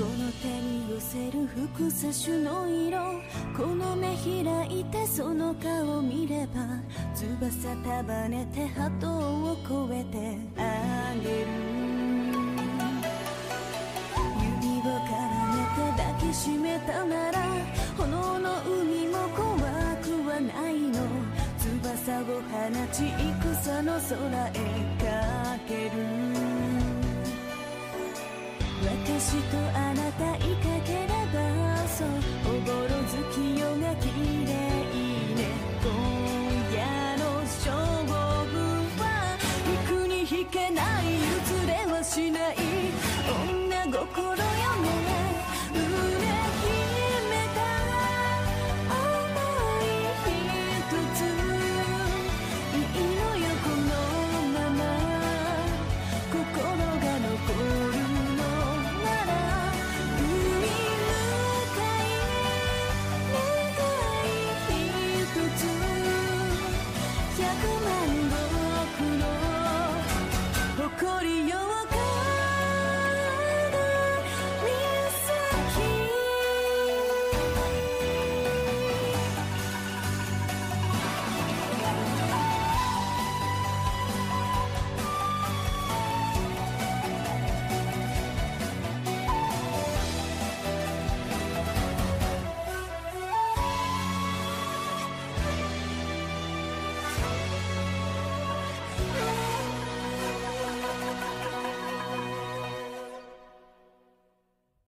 この手に寄せる複雑種の色。この目開いてその顔見れば翼束ねて鳩を越えてあげる。指を絡めて抱きしめたなら炎の海も怖くはないの。翼を放ち戦の空へかける。私とあなたいかければそうおぼろ月夜が綺いね。今夜の勝負は陸に引けない譲れはしない。女心よも